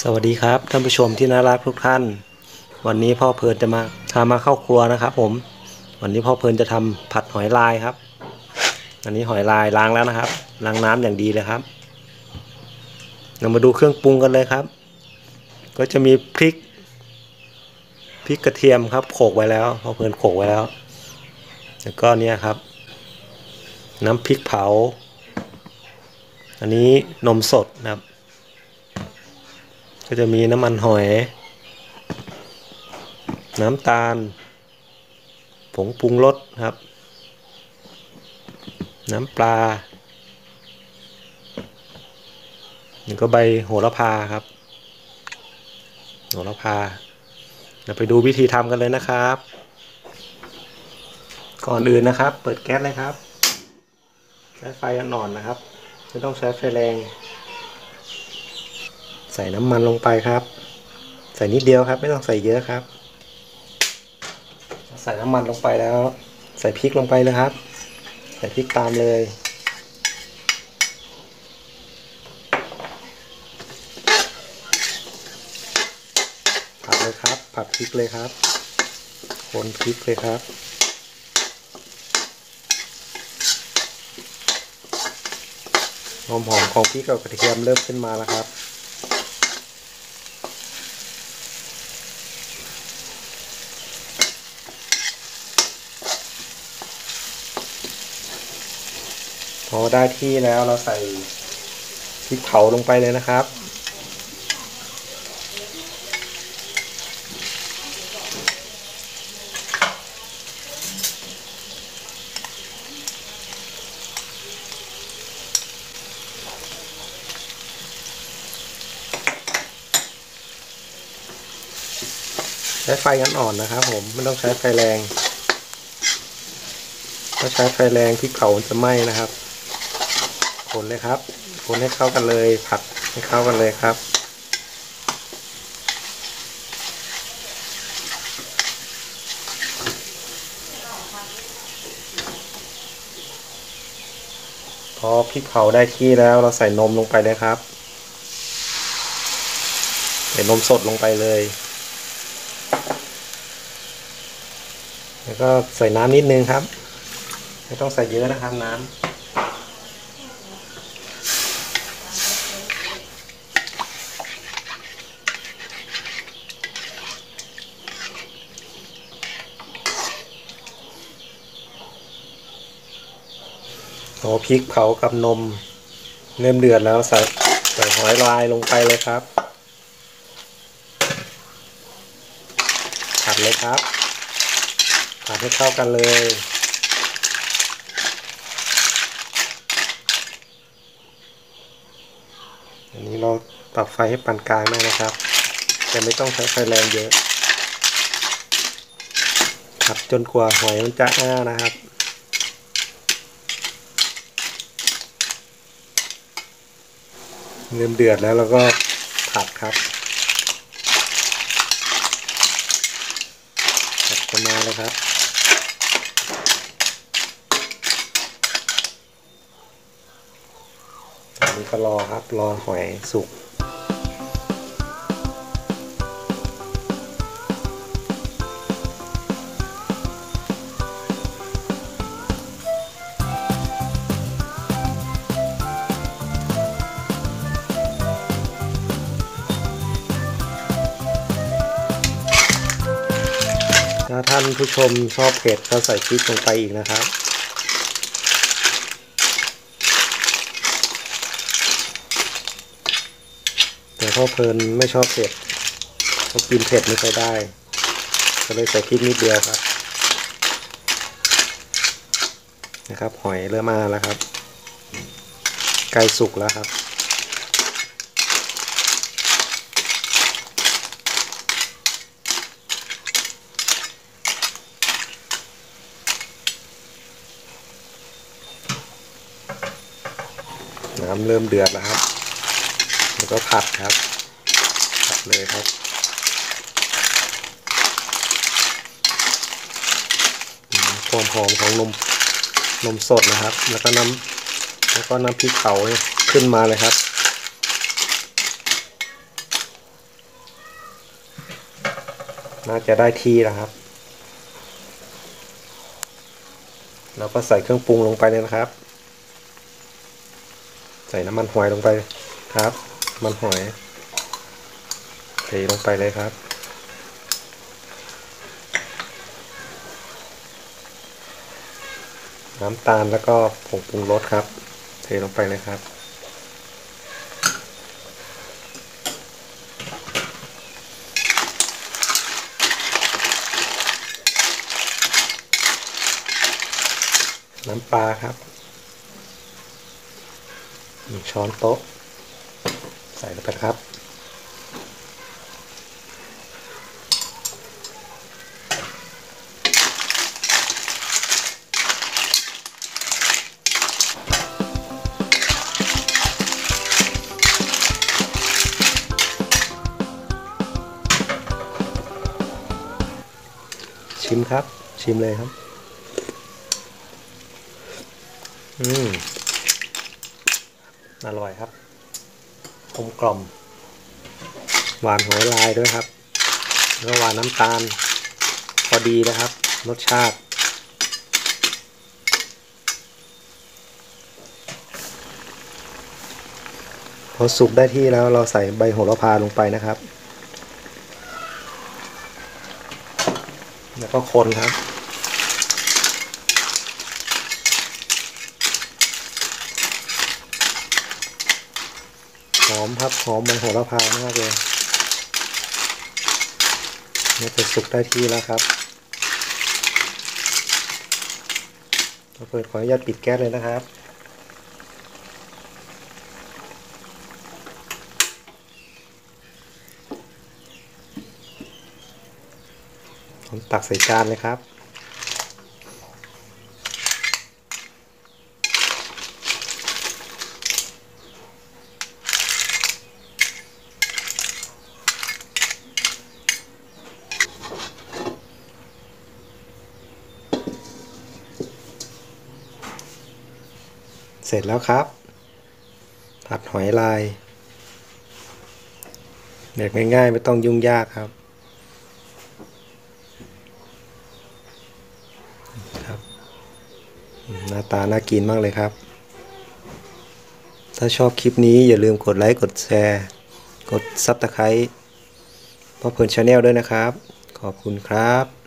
สวัสดีครับท่านผู้ชมที่น่ารักทุกท่าน วันนี้พ่อเพลินจะมาทามาเข้าครัวนะครับ ผม วันนี้พ่อเพลินจะทำผัดหอยลายครับ อันนี้หอยลายล้างแล้วนะครับล้างน้ำอย่างดีเลยครับเรามาดูเครื่องปรุงกันเลยครับ ก็จะมีพริกพริกกระเทียมครับโขกไว้แล้วพ่อเพลินโขกไว้แล้ว แล้วก็เนี่ยครับ น้ำพริกเผา อันนี้นมสดนะครับ ก็จะมีน้ำมันหอย น้ำตาล ผงปรุงรสครับ น้ำปลานี่ก็ใบโหระพาครับ โหระพาเราไปดูวิธีทำกันเลยนะครับ ก่อนอื่นนะครับ เปิดแก๊สเลยครับ ใช้ไฟอ่อนๆนะครับ ไม่ต้องใช้ไฟแรง ใส่น้ำมันลงไปครับ ใส่นิดเดียวครับ ไม่ต้องใส่เยอะครับ ใส่น้ำมันลงไปแล้ว ใส่พริกลงไปเลยครับ ใส่พริกตามเลยผัดเลยครับผัดพริกเลยครับคนพริกเลยครับหอมหอมของพริกกับกระเทียมเริ่มขึ้นมาแล้วครับ พอได้ที่แล้วเราใส่พริกเผาลงไปเลยนะครับ ใช้ไฟกันอ่อนนะครับผมไม่ต้องใช้ไฟแรง ถ้าใช้ไฟแรงพริกเผาจะไหม้นะครับ คนเลยครับ คนให้เข้ากันเลย ผัดให้เข้ากันเลยครับพอพริกเผาได้ที่แล้วเราใส่นมลงไปเลยครับใส่นมสดลงไปเลย แล้วก็ใส่น้ำนิดนึงครับ ไม่ต้องใส่เยอะนะครับน้ำ พอพริกเผากับนมเริ่มเดือดแล้วใส่ใส่หอยลายลงไปเลยครับผัดเลยครับผัดให้เข้ากันเลยอันนี้เราปรับไฟให้ปานกลางได้นะครับ แต่ไม่ต้องใช้ไฟแรงเยอะผัดจนกว่าหอยมันจะอ้านะครับ เริ่มเดือดแล้วเราก็ผัดครับผัดกันมาเลยครับตอนนี้ก็รอครับรอหอยสุก ท่านผู้ชมชอบเผ็ดก็ใส่พริกลงไปอีกนะครับ แต่พ่อเพลินไม่ชอบเผ็ดเขากินเผ็ดไม่ค่อยได้ ก็เลยใส่พริกนิดเดียวครับ นะครับ หอยเริ่มมาแล้วครับใกล้สุกแล้วครับ น้ำเริ่มเดือดแล้วครับ แล้วก็ผัดครับ ผัดเลยครับ ความหอมของนมนมสดนะครับ แล้วก็น้ำแล้วก็น้ำพริกเผาขึ้นมาเลยครับน่าจะได้ที่แล้วครับ เราก็ใส่เครื่องปรุงลงไปเลยนะครับ ส่น้ำมันหอยลงไปครับ มันหอยเทลงไปเลยครับ น้ำตาลแล้วก็ผงปรุงรสครับ เทลงไปเลยครับน้ำปลาครับ ช้อนโต๊ะ ใส่ลงไปครับ ชิมครับ ชิมเลยครับ อืม อร่อยครับกลมกล่อม หวานหอยลายด้วยครับ แล้วหวานน้ำตาล พอดีนะครับ รสชาติพอสุกได้ที่แล้วเราใส่ใบโหระพาลงไปนะครับ แล้วก็คนครับ อมครับหอมใบโหระพามากเลยนี่จะสุกได้ที่แล้วครับเราเปิดขออนุญาตปิดแก๊สเลยนะครับ ผมตักใส่จานเลยครับ เสร็จแล้วครับ ผัดหอยลายแบบง่ายๆ ไม่ต้องยุ่งยากครับครับ หน้าตาน่ากินมากเลยครับ ถ้าชอบคลิปนี้อย่าลืมกดไลค์กดแชร์ กด subscribe พ่อเพลิน Channel ด้วยนะครับ ขอบคุณครับ